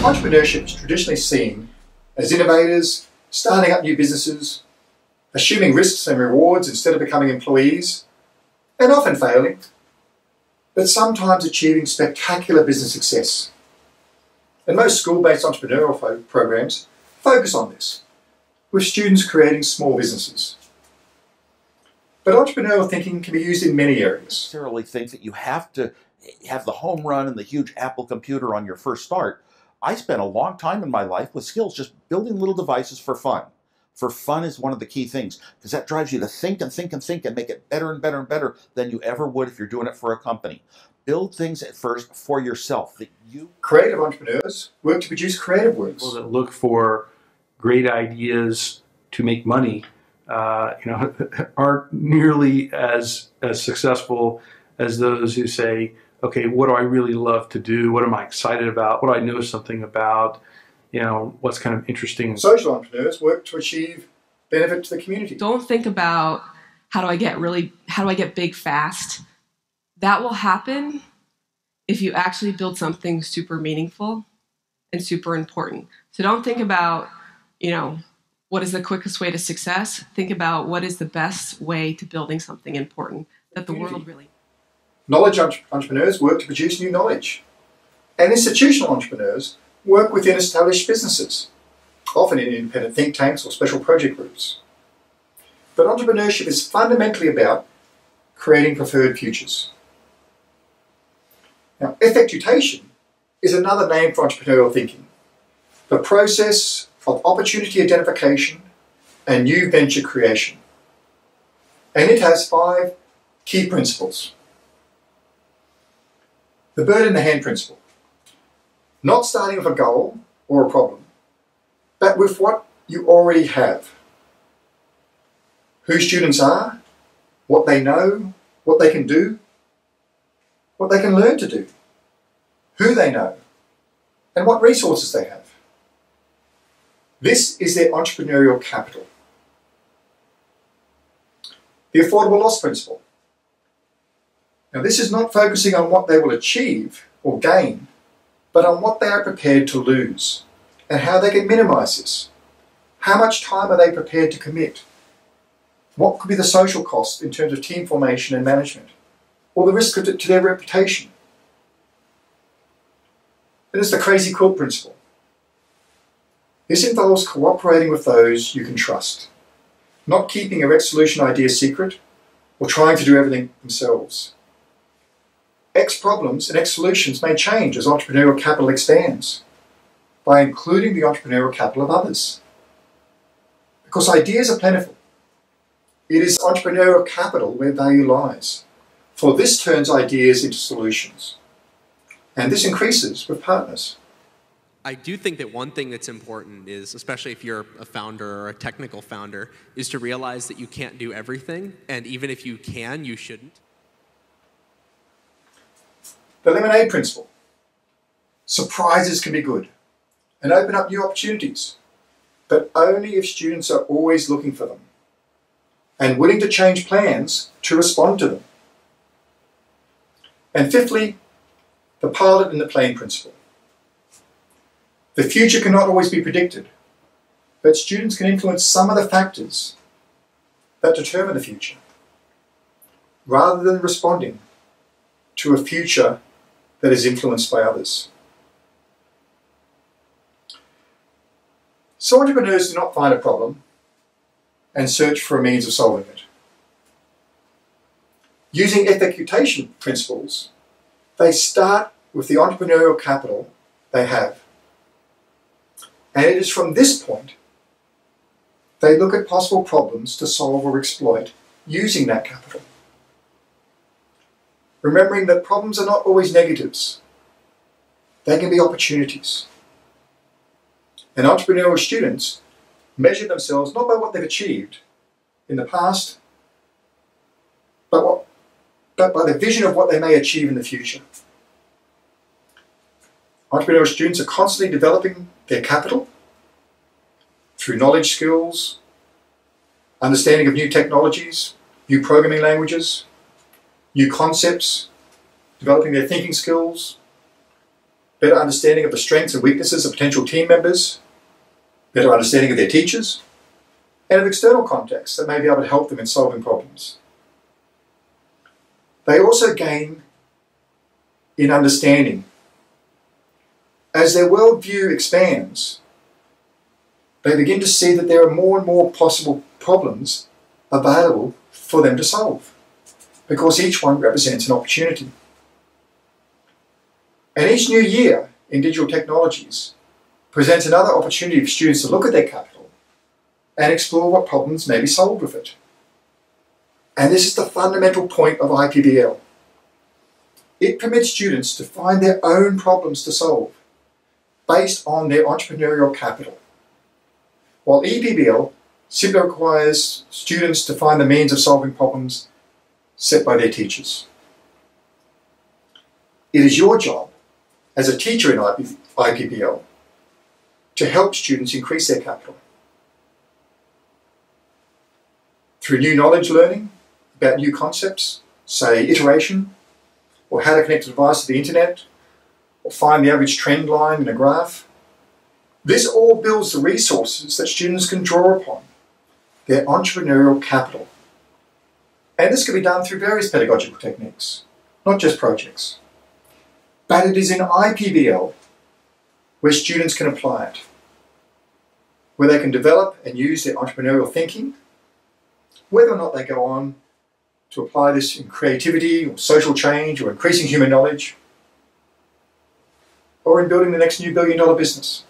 Entrepreneurship is traditionally seen as innovators, starting up new businesses, assuming risks and rewards instead of becoming employees, and often failing, but sometimes achieving spectacular business success. And most school-based entrepreneurial programs focus on this, with students creating small businesses. But entrepreneurial thinking can be used in many areas. necessarily think that you have to have the home run and the huge Apple computer on your first start. I spent a long time in my life with skills just building little devices for fun. For fun is one of the key things because that drives you to think and think and think and make it better and better and better than you ever would if you're doing it for a company. Build things at first for yourself that you. Creative entrepreneurs work to produce creative works. People that look for great ideas to make money, uh, you know, aren't nearly as as successful as those who say, okay, what do I really love to do? What am I excited about? What do I know something about? You know, what's kind of interesting. Social entrepreneurs work to achieve benefit to the community. Don't think about how do I get really, how do I get big fast? That will happen if you actually build something super meaningful and super important. So don't think about, you know, what is the quickest way to success? Think about what is the best way to building something important that the world really Knowledge entrepreneurs work to produce new knowledge. And institutional entrepreneurs work within established businesses, often in independent think tanks or special project groups. But entrepreneurship is fundamentally about creating preferred futures. Now, effectuation is another name for entrepreneurial thinking, the process of opportunity identification and new venture creation. And it has five key principles. The bird in the hand principle. Not starting with a goal or a problem, but with what you already have. Who students are, what they know, what they can do, what they can learn to do, who they know, and what resources they have. This is their entrepreneurial capital. The affordable loss principle. Now, this is not focusing on what they will achieve or gain, but on what they are prepared to lose and how they can minimize this. How much time are they prepared to commit? What could be the social cost in terms of team formation and management, or the risk to their reputation? Then it's the crazy quilt principle. This involves cooperating with those you can trust, not keeping a solution idea secret or trying to do everything themselves. X problems and X solutions may change as entrepreneurial capital expands by including the entrepreneurial capital of others. Because ideas are plentiful. It is entrepreneurial capital where value lies, for this turns ideas into solutions. And this increases with partners. I do think that one thing that's important is, especially if you're a founder or a technical founder, is to realize that you can't do everything. And even if you can, you shouldn't. The lemonade principle. Surprises can be good and open up new opportunities, but only if students are always looking for them and willing to change plans to respond to them. And fifthly, the pilot and the plane principle. The future cannot always be predicted, but students can influence some of the factors that determine the future, rather than responding to a future that is influenced by others. So entrepreneurs do not find a problem and search for a means of solving it. Using effectuation principles, they start with the entrepreneurial capital they have. And it is from this point they look at possible problems to solve or exploit using that capital remembering that problems are not always negatives. They can be opportunities. And entrepreneurial students measure themselves not by what they've achieved in the past, but, what, but by the vision of what they may achieve in the future. Entrepreneurial students are constantly developing their capital through knowledge skills, understanding of new technologies, new programming languages, new concepts, developing their thinking skills, better understanding of the strengths and weaknesses of potential team members, better understanding of their teachers, and of external contexts that may be able to help them in solving problems. They also gain in understanding. As their worldview expands, they begin to see that there are more and more possible problems available for them to solve because each one represents an opportunity. And each new year in digital technologies presents another opportunity for students to look at their capital and explore what problems may be solved with it. And this is the fundamental point of IPBL. It permits students to find their own problems to solve based on their entrepreneurial capital. While EPBL simply requires students to find the means of solving problems set by their teachers. It is your job as a teacher in IPBL to help students increase their capital. Through new knowledge learning about new concepts, say iteration, or how to connect a device to the internet, or find the average trend line in a graph. This all builds the resources that students can draw upon, their entrepreneurial capital. And this can be done through various pedagogical techniques, not just projects. But it is in IPBL where students can apply it, where they can develop and use their entrepreneurial thinking, whether or not they go on to apply this in creativity or social change or increasing human knowledge or in building the next new billion dollar business.